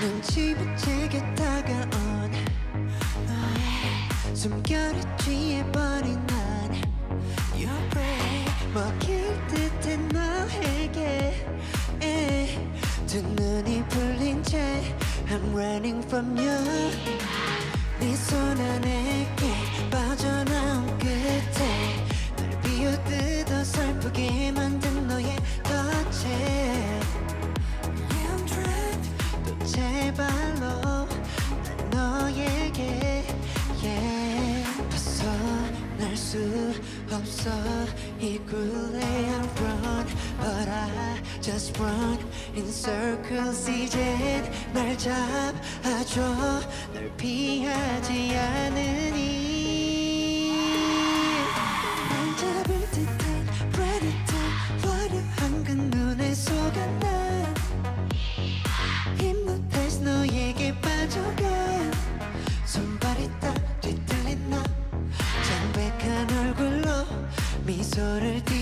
눈치 붙이게 다가온 너의 숨결에 취해버린 난 Your brain running from you 네손 안에게 빠져나온 끝에 널 비웃듯 어설프게 만든 너의 trapped 또 제발로 난 너에게 yeah. 벗어날 수 없어 이 굴레 I run but I just run in circles 이젠 날 잡아줘. 널 피하지 않으니. 날 잡을 듯한 predator 화려한 그 눈에 속아 난 hypnotize 너에게 빠져가. 손발이 딱 뒤틀린 나. 창백한 얼굴로 미소를 띄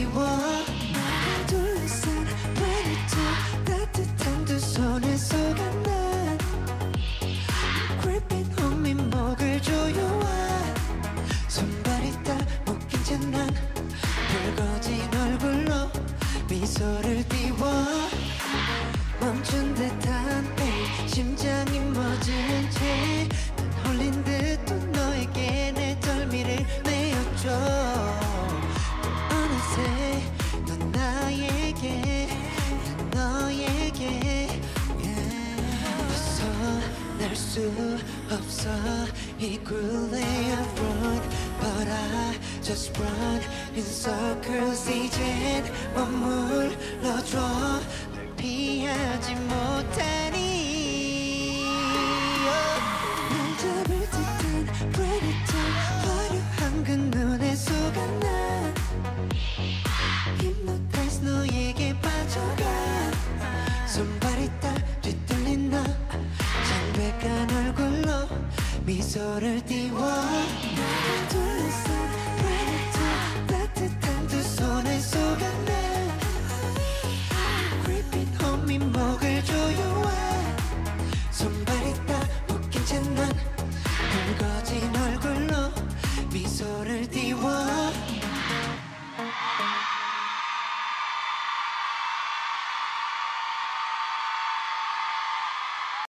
수 없어 이 굴레 I run But I just run in circles 이젠 머물러줘 널 피하지 못하니 날 잡을 듯한 predator 화려한 그 눈에 속아 난 Hypnotize 너에게 빠져가 미소를 띄워.